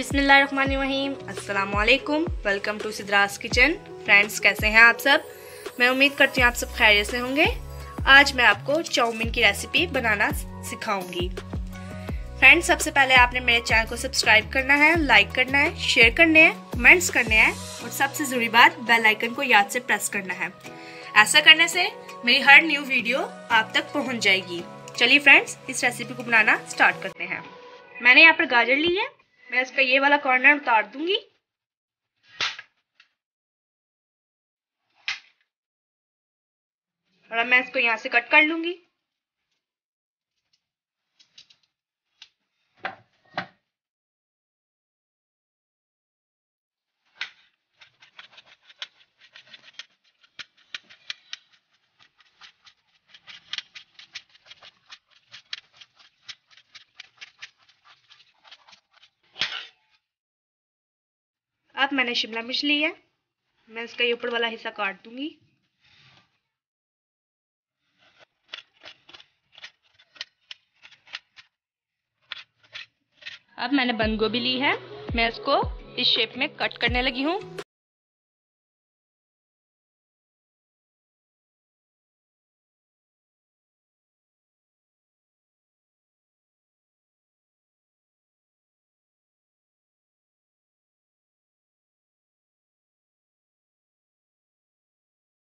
बिसमीम अस्सलाम वालेकुम welcome to Sidra's kitchen. Friends, कैसे हैं आप सब? मैं उम्मीद करती हूँ आप सब खैरियत से होंगे। आज मैं आपको चाउमीन की रेसिपी बनाना सिखाऊँगी। फ्रेंड्स, सबसे पहले आपने मेरे चैनल को सब्सक्राइब करना है, लाइक करना है, शेयर करने हैं, कमेंट्स करने हैं और सबसे ज़रूरी बात, बेल आइकन को याद से प्रेस करना है। ऐसा करने से मेरी हर न्यू वीडियो आप तक पहुँच जाएगी। चलिए फ्रेंड्स, इस रेसिपी को बनाना स्टार्ट करते हैं। मैंने यहाँ पर गाजर ली है। मैं इसका ये वाला कॉर्नर उतार दूँगी। और अब मैं इसको यहाँ से कट कर लूँगी। अब मैंने शिमला मिर्च ली है। मैं इसका ये ऊपर वाला हिस्सा काट दूँगी। अब मैंने बंद गोभी ली है। मैं इसको इस शेप में कट करने लगी हूँ।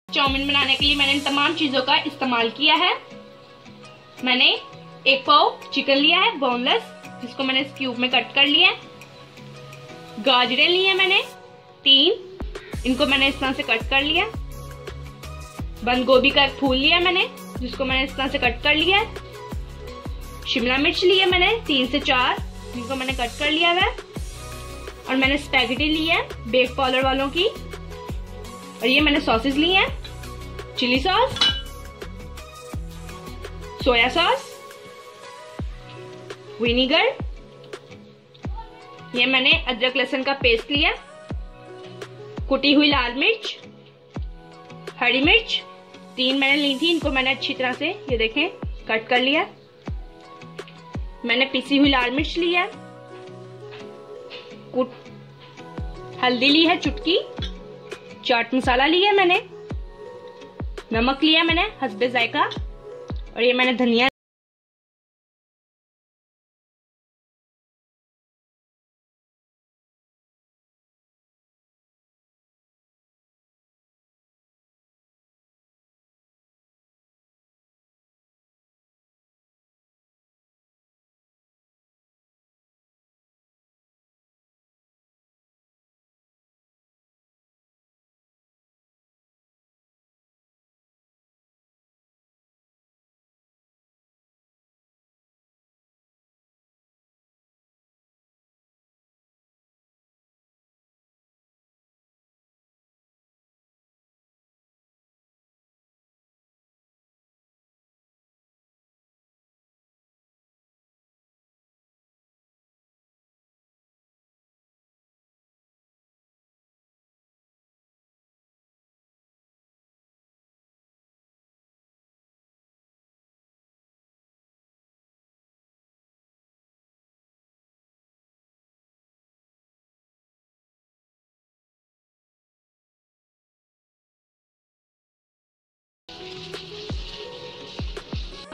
चाउमीन बनाने के लिए मैंने इन तमाम चीज़ों का इस्तेमाल किया है। मैंने एक पाव चिकन लिया है बोनलेस जिसको मैंने इस क्यूब में कट कर लिया है। गाजरें ली है मैंने, तीन, इनको मैंने इस तरह से कट कर लिया। बंद गोभी का फूल लिया मैंने, जिसको मैंने इस तरह से कट कर लिया शिमला मिर्च ली है मैंने, तीन से चार, जिनको मैंने कट कर लिया है। और मैंने स्पैगेटी ली है बेक पाउडर वालों की। और ये मैंने सॉसेज ली हैं। Chilli sauce soya sauce vinegar ये मैंने अदरक लहसुन का पेस्ट लिया। कुटी हुई लाल मिर्च, हरी मिर्च। तीन मैंने ली थी, इनको मैंने अच्छी तरह से, ये देखें कट कर लिया। मैंने पीसी हुई लाल मिर्च ली है। हल्दी ली है चुटकी। चाट मसाला लिया मैंने नमक लिया मैंने हसबे जायका और ये मैंने धनिया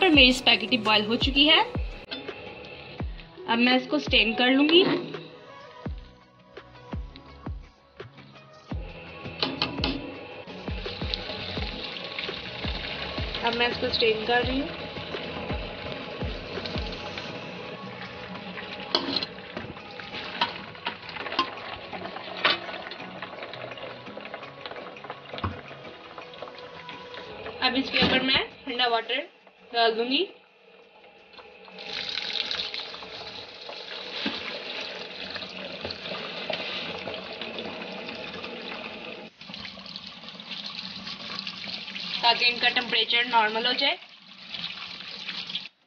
पर मेरी स्पैगेटी बॉयल हो चुकी है। अब मैं इसको स्टेन कर लूँगी। अब मैं इसको स्टेन कर रही हूँ। अब इसके ऊपर मैं ठंडा वाटर डाल दूँगी ताकि इनका टेम्परेचर नॉर्मल हो जाए।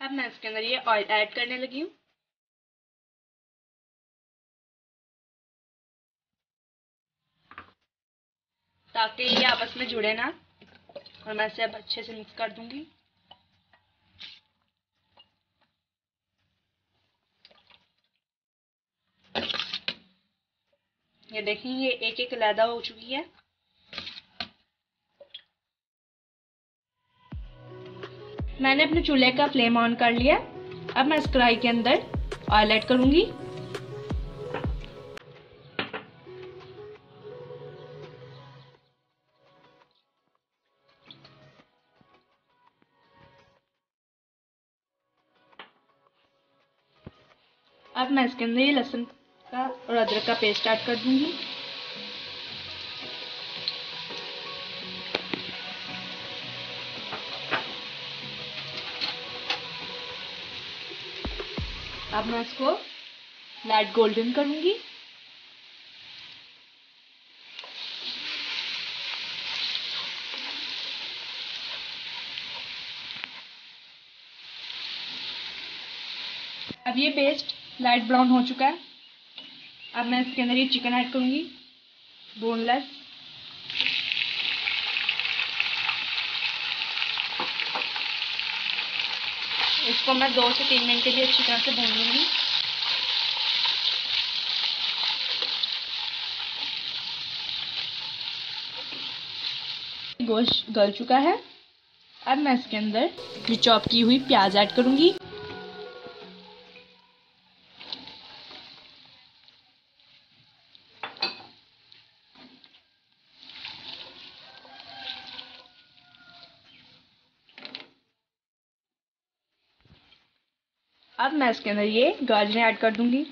अब मैं इसके अंदर ये ऑयल ऐड करने लगी हूँ। ताकि ये आपस में जुड़े ना। और मैं इसे अब अच्छे से मिक्स कर दूँगी। ये देखिए, ये एक एक लैदा हो चुकी है। मैंने अपने चूल्हे का फ्लेम ऑन कर लिया। अब मैं इस कढ़ाई के अंदर ऑयल ऐड करूँगी। अब मैं इसके अंदर ये लहसुन का और अदरक का पेस्ट ऐड कर दूँगी। अब मैं इसको लाइट गोल्डन करूँगी। अब ये पेस्ट लाइट ब्राउन हो चुका है। अब मैं इसके अंदर ये चिकन ऐड करूँगी। बोनलेस इसको मैं दो से तीन मिनट के लिए अच्छी तरह से भून लूँगी। गोश्त गल चुका है। अब मैं इसके अंदर ये चॉप की हुई प्याज ऐड करूँगी। अब मैं इसके अंदर ये गाजरें ऐड कर दूँगी।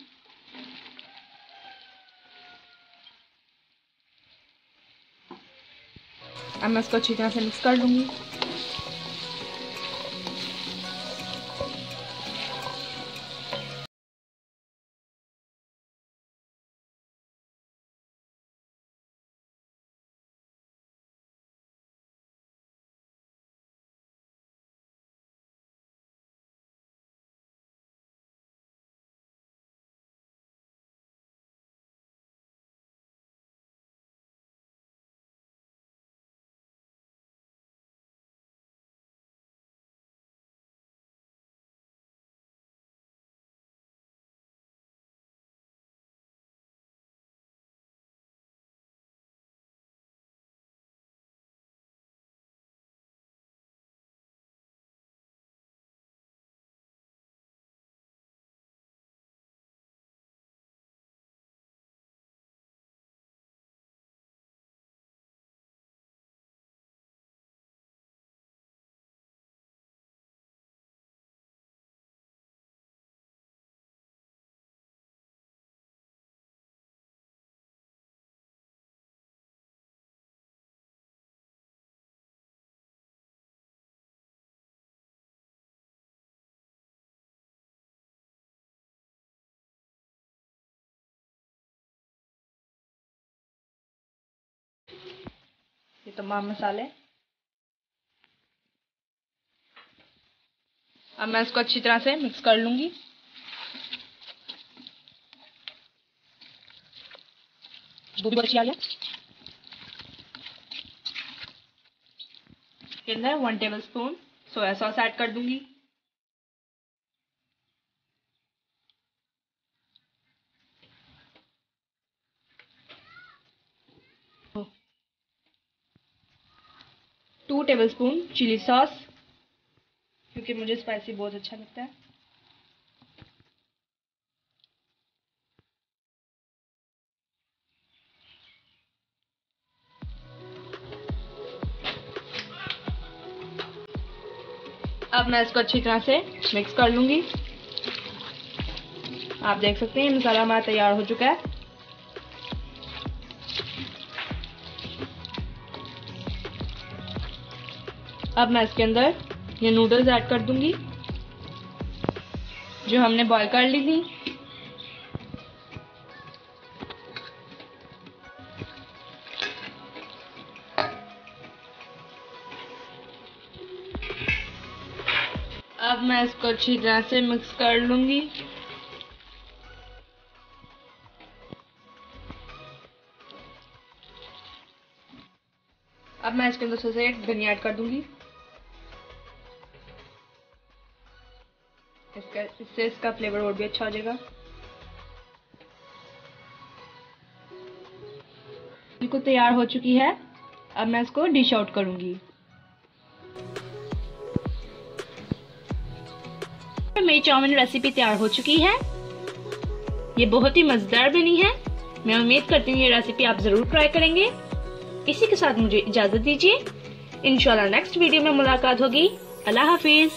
अब मैं इसको अच्छी तरह से मिक्स कर लूँगी। तमाम मसाले। अब मैं इसको अच्छी तरह से मिक्स कर लूँगी। दूध बहुत अच्छी आ गया के अंदर one tablespoon soya sauce add कर दूँगी। Two tablespoon chilli sauce क्योंकि मुझे स्पाइसी बहुत अच्छा लगता है। अब मैं इसको अच्छी तरह से मिक्स कर लूँगी। आप देख सकते हैं मसाला हमारा तैयार हो चुका है। अब मैं इसके अंदर ये नूडल्स ऐड कर दूँगी, जो हमने बॉईल कर ली थी। अब मैं इसको अच्छी तरह से मिक्स कर लूँगी। अब मैं इसके अंदर से धनिया ऐड कर दूँगी। इससे इसका फ्लेवर और भी अच्छा हो जाएगा। बिल्कुल तैयार हो चुकी है। अब मैं इसको डिश आउट करूँगी। मेरी चाउमिन रेसिपी तैयार हो चुकी है। ये बहुत ही मज़ेदार बनी है। मैं उम्मीद करती हूँ ये रेसिपी आप ज़रूर ट्राई करेंगे। इसी के साथ मुझे इजाज़त दीजिए। इंशाल्लाह नेक्स्ट वीडियो में मुलाकात होगी। अल्लाह हाफिज।